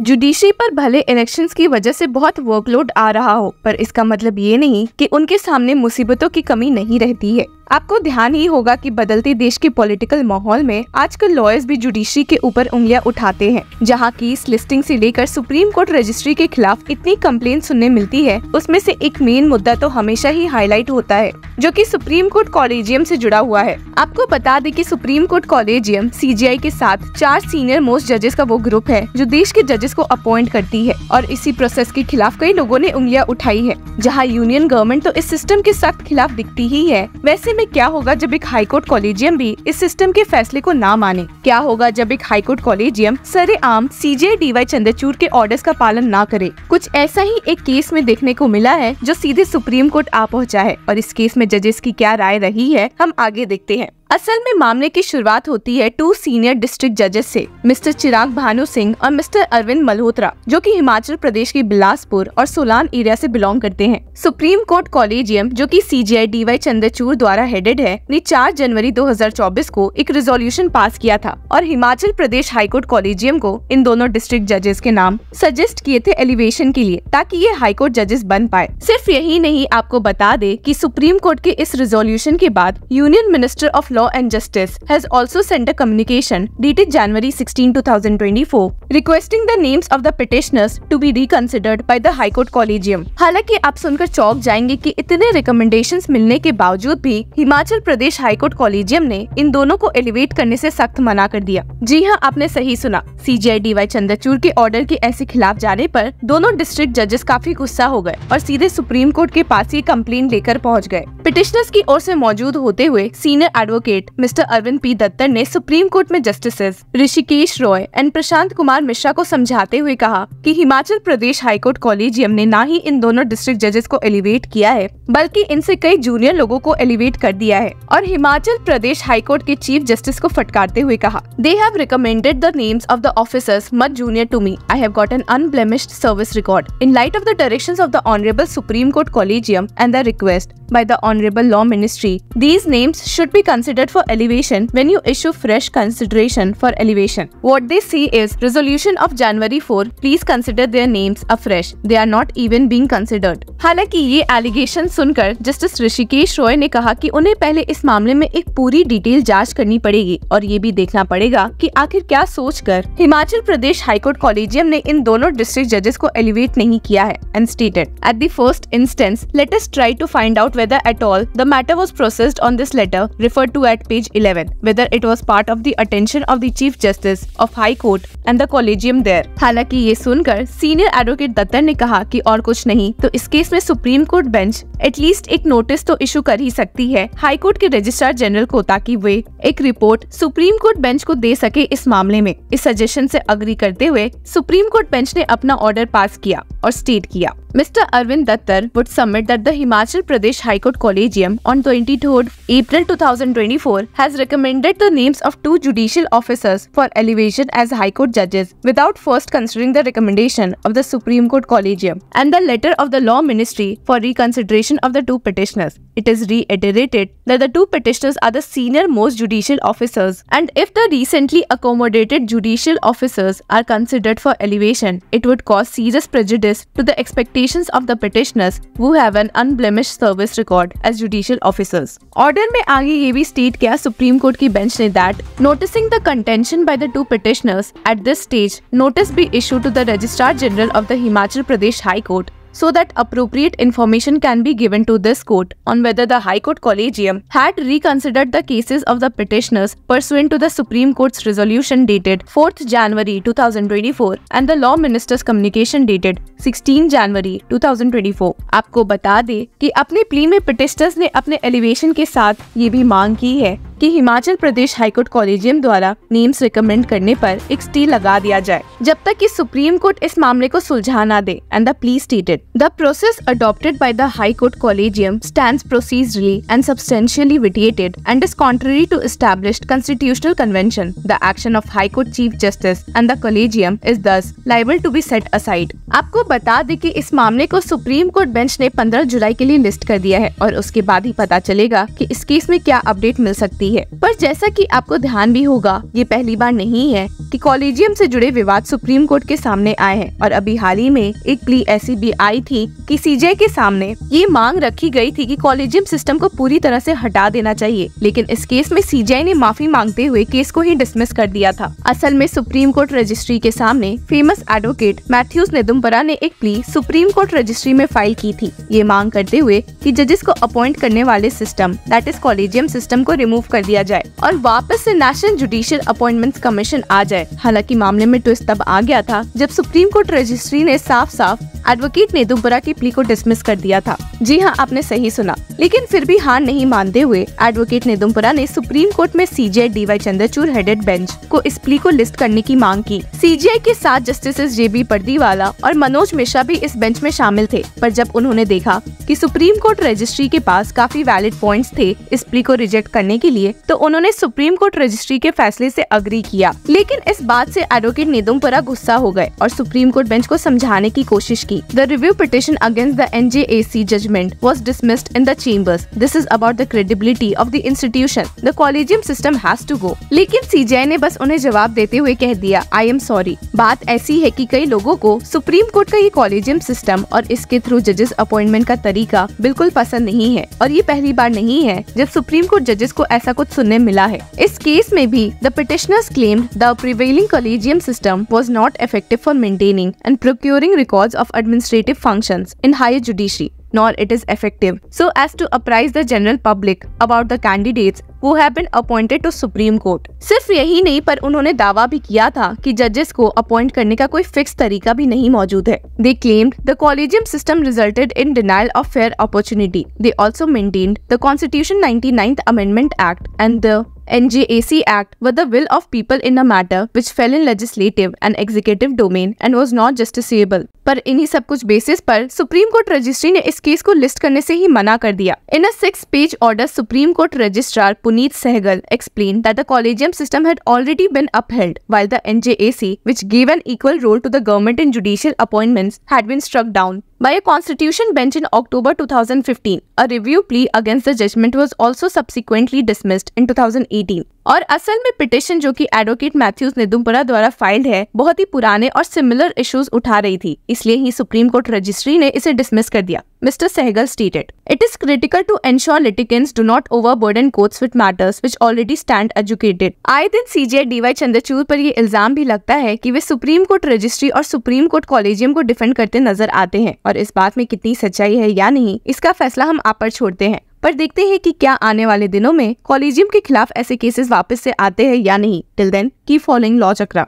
Judiciary पर भले elections की वजह से बहुत वर्कलोड आ रहा हो, पर इसका मतलब ये नहीं कि उनके सामने मुसीबतों की कमी नहीं रहती है। आपको ध्यान ही होगा कि बदलते देश के पॉलिटिकल माहौल में आजकल लॉयर्स भी जुडिशरी के ऊपर उंगलियाँ उठाते हैं। जहाँ केस लिस्टिंग से लेकर सुप्रीम कोर्ट रजिस्ट्री के खिलाफ इतनी कम्प्लेन सुनने मिलती है, उसमें से एक मेन मुद्दा तो हमेशा ही हाईलाइट होता है, जो कि सुप्रीम कोर्ट कॉलेजियम से जुड़ा हुआ है। आपको बता दें कि सुप्रीम कोर्ट कॉलेजियम सीजीआई के साथ चार सीनियर मोस्ट जजेस का वो ग्रुप है, जो देश के जजेस को अपॉइंट करती है, और इसी प्रोसेस के खिलाफ कई लोगों ने उंगलियाँ उठाई है, जहाँ यूनियन गवर्नमेंट तो इस सिस्टम के सख्त खिलाफ दिखती ही है, वैसे में क्या होगा जब एक हाईकोर्ट कॉलेजियम भी इस सिस्टम के फैसले को ना माने? क्या होगा जब एक हाईकोर्ट कॉलेजियम सरे आम C J D Y Chandrachud के ऑर्डर का पालन ना करे? कुछ ऐसा ही एक केस में देखने को मिला है जो सीधे सुप्रीम कोर्ट आ पहुँचा है और इस केस में जजेस की क्या राय रही है, हम आगे देखते हैं। असल में मामले की शुरुआत होती है टू सीनियर डिस्ट्रिक्ट जजेस से, मिस्टर चिराग भानु सिंह और मिस्टर अरविंद मल्होत्रा, जो कि हिमाचल प्रदेश के बिलासपुर और सोलान एरिया से बिलोंग करते हैं। सुप्रीम कोर्ट कॉलेजियम, जो कि सीजीआई डीवाई चंद्रचूड़ द्वारा हेडेड है, ने 4 जनवरी 2024 को एक रेजोल्यूशन पास किया था और हिमाचल प्रदेश हाईकोर्ट कॉलेजियम को इन दोनों डिस्ट्रिक्ट जजेस के नाम सजेस्ट किए थे एलिवेशन के लिए, ताकि ये हाईकोर्ट जजेस बन पाए। सिर्फ़ यही नहीं, आपको बता दे की सुप्रीम कोर्ट के इस रेजोल्यूशन के बाद union minister of law and Justice has also sent a communication dated January 16, 2024, requesting the names of the petitioners to be reconsidered by the High Court Collegium. हालाँकि आप सुनकर चौक जाएँगे कि इतने recommendations मिलने के बावजूद भी Himachal Pradesh High Court collegium ने इन दोनों को एलिवेट करने से सख्त मना कर दिया जी हाँ आपने सही सुना C J I D Y Chandrachud के ऑर्डर के ऐसे खिलाफ जाने पर दोनों डिस्ट्रिक्ट जजेस काफ़ी गुस्सा हो गए और सीधे सुप्रीम कोर्ट के पास ये कम्प्लेन लेकर पहुँच गए। पिटिशनर्स की ओर से मौजूद होते हुए senior advocate mister Arvind P Dattar ने सुप्रीम कोर्ट में जस्टिसेस ऋषिकेश रॉय एंड प्रशांत कुमार मिश्रा को समझाते हुए कहा कि हिमाचल प्रदेश हाईकोर्ट कॉलेजियम ने न ही इन दोनों डिस्ट्रिक्ट जजेस को एलिवेट किया है, बल्कि इनसे कई जूनियर लोगों को एलिवेट कर दिया है और हिमाचल प्रदेश हाईकोर्ट के चीफ जस्टिस को फटकारते हुए कहा। They have recommended the names of the officers much junior to me I have got an unblemished service record in light of the directions of the honourable supreme court collegium and the request by the Honorable Law Ministry. These names should be considered for elevation when you issue fresh consideration for elevation. What they say is resolution of January 4, please consider their names afresh. They are not even being considered. हालाँकि ये allegation सुनकर justice Rishikesh Roy ने कहा कि उन्हें पहले इस मामले में एक पूरी डिटेल जाँच करनी पड़ेगी और ये भी देखना पड़ेगा कि आखिर क्या सोचकर हिमाचल प्रदेश हाईकोर्ट कॉलेजियम ने इन दोनों डिस्ट्रिक्ट जजेस को एलिवेट नहीं किया है and stated at the first instance let us try to find out whether at all the matter was processed on this letter referred to at page 11, whether it was part of the attention of the Chief Justice of High Court and the Collegium there. हालाँकि ये सुनकर senior advocate दत्तर ने कहा कि और कुछ नहीं तो इस केस में supreme court bench at least एक नोटिस तो इशू कर ही सकती है हाई कोर्ट के रजिस्ट्रार जनरल को ताकि वे एक रिपोर्ट सुप्रीम कोर्ट बेंच को दे सके इस मामले में इस सजेशन पिटीशन से अग्री करते हुए सुप्रीम कोर्ट बेंच ने अपना ऑर्डर पास किया और स्टेट किया। Mister Arvind Dattar would submit that the Himachal Pradesh high court collegium on twenty third April two thousand twenty four has recommended the names of two judicial officers for elevation as high court जजेस without first considering the recommendation of the supreme court collegium and the letter of the law ministry for reconsideration of the two petitioners it is reiterated that the two petitioners are the senior most judicial officers and if the recently accommodated judicial officers are considered for elevation, it would cause serious prejudice to the expectations expectations of the petitioners who have an unblemished service record as judicial officers. Order में आगे ये भी state किया supreme court की bench ने that noticing the contention by the two petitioners at this stage notice be issue to the registrar general of the Himachal Pradesh high court so that appropriate information can be given to this court on whether the High Court Collegium had reconsidered the cases of the petitioners pursuant to the Supreme Court's resolution dated 4th January 2024 and the Law Minister's communication dated 16 जनवरी 2024 आपको बता दे कि अपने plea में petitioners ने अपने elevation के साथ ये भी मांग की है कि Himachal Pradesh high court collegium द्वारा नेम्स रिकमेंड करने पर एक स्टे लगा दिया जाए, जब तक कि सुप्रीम कोर्ट इस मामले को सुलझा न दे and the plea stated the process adopted by the high court collegium stand procedurally and substantially vitiated and is contrary to established constitutional convention the action of high court chief justice and the collegium is thus liable to be set aside आपको बता दें कि इस मामले को supreme court bench ने 15 जुलाई के लिए लिस्ट कर दिया है और उसके बाद ही पता चलेगा कि इस केस में क्या अपडेट मिल सकती सकती है। पर जैसा कि आपको ध्यान भी होगा, ये पहली बार नहीं है कि कॉलेजियम से जुड़े विवाद सुप्रीम कोर्ट के सामने आए हैं और अभी हाल ही में एक प्ली ऐसी भी आई थी कि सीजे के सामने ये मांग रखी गई थी कि कॉलेजियम सिस्टम को पूरी तरह से हटा देना चाहिए, लेकिन इस केस में सीजे ने माफ़ी मांगते हुए केस को ही डिसमिस कर दिया था। असल में सुप्रीम कोर्ट रजिस्ट्री के सामने फ़ेमस एडवोकेट मैथ्यूज नेदुम्परा ने एक प्ली सुप्रीम कोर्ट रजिस्ट्री में फ़ाइल की थी। ये मांग करते हुए कि जजेस को अपॉइंट करने वाले system that is collegium system को रिमूव कर दिया जाए और वापस से नेशनल जुडिशियल अपॉइंटमेंट कमीशन आ जाए। हालाँकि मामले में ट्विस्ट तब आ गया था जब सुप्रीम कोर्ट रजिस्ट्री ने साफ़ साफ़ एडवोकेट नेदुम्परा की प्ली को डिसमिस कर दिया था। जी हाँ आपने सही सुना। लेकिन फिर भी हार नहीं मानते हुए एडवोकेट नेदुम्परा ने सुप्रीम कोर्ट में C CJI DY Chandrachud headed bench को इस प्ली को लिस्ट करने की मांग की। सीजीआई के साथ जस्टिस जे बी पर्दीवाला और मनोज मिश्रा भी इस बेंच में शामिल थे, पर जब उन्होंने देखा कि सुप्रीम कोर्ट रजिस्ट्री के पास काफ़ी वैलिड पॉइंट्स थे, इस प्ली को रिजेक्ट करने के लिए तो उन्होंने सुप्रीम कोर्ट रजिस्ट्री के फैसले से अग्री किया। लेकिन इस बात से एडवोकेट नेदुम्परा गुस्सा हो गए और सुप्रीम कोर्ट बेंच को समझाने की कोशिश की। The review petition against the N J A C judgement was dismissed in the chambers this is about the credibility of the institution the collegium system has to go लेकिन CJI ने बस उन्हें जवाब देते हुए कह दिया आई एम सॉरी बात ऐसी है की कई लोगों को सुप्रीम कोर्ट का ये कॉलेजियम सिस्टम और इसके थ्रू जजेस अपॉइंटमेंट का तरीका बिल्कुल पसंद नहीं है। और ये पहली बार नहीं है जब सुप्रीम कोर्ट जजेस को ऐसा कुछ सुनने मिला है। इस केस में भी the petitioners claim the prevailing collegium system was not effective for maintaining and procuring record of administrative function in higher judiciary nor it is effective. So, as to apprise the general public about the candidates who have been appointed to Supreme Court. सिर्फ़ यही नहीं, पर उन्होंने दावा भी किया था कि जजेस को अपॉइंट करने का कोई फिक्स तरीका भी नहीं मौजूद है they claimed the collegium system resulted in denial of fair opportunity they also maintained the constitution 99th amendment act and द NJAC Act were the will of people in a matter which fell in legislative and executive domain and was not justiciable. पर इन्हीं सब कुछ basis पर supreme court registry ने इस case को list करने से ही मना कर दिया in a six page order supreme court registrar Puneet Sehgal, explained that the collegium system had already been upheld, while the NJAC, which gave an equal role to the government in judicial appointments, had been struck down. By a constitution bench in October 2015. A review plea against the judgment was also subsequently dismissed in 2018. और असल में petition जो कि advocate Mathews निदुमपुरा द्वारा filed है, बहुत ही पुराने और सिमिलर इश्यूज़ उठा रही थी इसलिए ही सुप्रीम कोर्ट रजिस्ट्री ने इसे डिसमिस कर दिया mister Sehgal stated it is critical to ensure litigants do not overburden courts with matters which already stand adjudicated आए दिन सीजीआई डीवाई चंद्रचूड़ पर ये इल्ज़ाम भी लगता है कि वे सुप्रीम कोर्ट रजिस्ट्री और सुप्रीम कोर्ट कॉलेजियम को डिफेंड करते नज़र आते हैं और इस बात में कितनी सच्चाई है या नहीं, इसका फैसला हम आप पर छोड़ते हैं। पर देखते हैं कि क्या आने वाले दिनों में कॉलेजियम के खिलाफ ऐसे केसेस वापस से आते हैं या नहीं। Till then keep following law Chakra